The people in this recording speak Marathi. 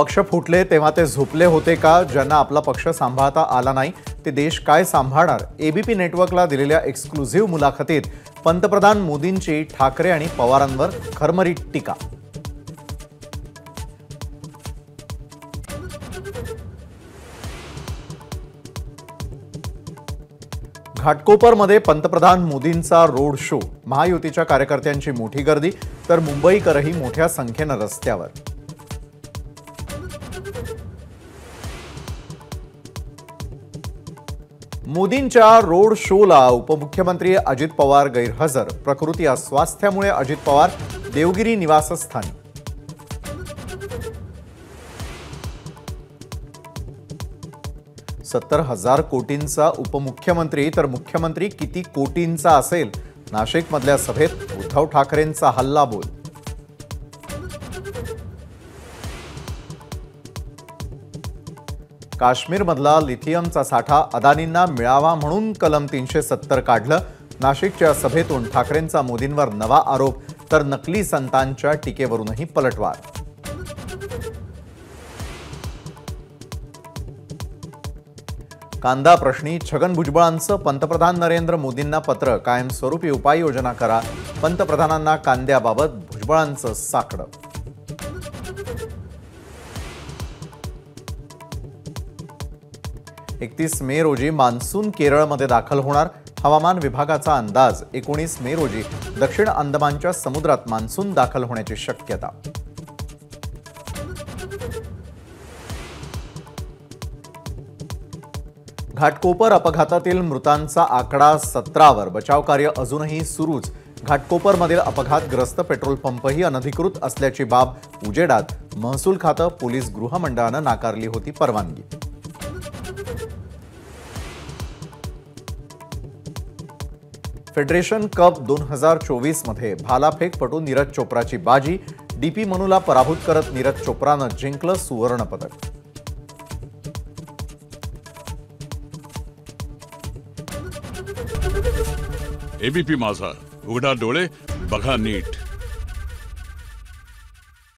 पक्ष फुटले तेव्हा ते झोपले होते का? ज्यांना आपला पक्ष सांभाळता आला नाही ते देश काय सांभाळणार? एबीपी नेटवर्कला दिलेल्या एक्सक्लुझिव्ह मुलाखतीत पंतप्रधान मोदींची ठाकरे आणि पवारांवर खरमरीत टीका. घाटकोपरमध्ये पंतप्रधान मोदींचा रोड शो महायुतीच्या कार्यकर्त्यांची मोठी गर्दी तर मुंबईकरही मोठ्या संख्येनं रस्त्यावर. मोदींच्या रोड शोला उपमुख्यमंत्री अजित पवार गैरहजर. प्रकृती अस्वास्थ्यामुळे अजित पवार देवगिरी निवासस्थानी. सत्तर हजार कोटींचा उपमुख्यमंत्री तर मुख्यमंत्री किती कोटींचा असेल? नाशिकमधल्या सभेत उद्धव ठाकरेंचा हल्ला बोल. काश्मीरमधला लिथियमचा साठा अदानींना मिळावा म्हणून कलम तीनशे सत्तर काढलं. नाशिकच्या सभेतून ठाकरेंचा मोदींवर नवा आरोप तर नकली संतांच्या टीकेवरूनही पलटवार. कांदा प्रश्नी छगन भुजबळांचं पंतप्रधान नरेंद्र मोदींना पत्र कायमस्वरूपी उपाययोजना करा. पंतप्रधानांना कांद्याबाबत भुजबळांचं साकडं. एकतीस मे रोजी मान्सून केरळमध्ये दाखल होणार. हवामान विभागाचा अंदाज एकोणीस मे रोजी दक्षिण अंदमानच्या समुद्रात मान्सून दाखल होण्याची शक्यता. घाटकोपर अपघातातील मृतांचा आकडा सतरावर. बचावकार्य अजूनही सुरूच. घाटकोपरमधील अपघातग्रस्त पेट्रोल पंपही अनधिकृत असल्याची बाब उजेडात. महसूल खातं पोलीस गृहमंडळानं नाकारली होती परवानगी. फेडरेशन कप दोन हजार चोवीसमध्ये भालाफेकपटू नीरज चोप्राची बाजी. डीपी मनूला पराभूत करत नीरज चोप्रानं जिंकलं सुवर्णपदक. एबीपी माझा. उघडा डोळे बघा नीट.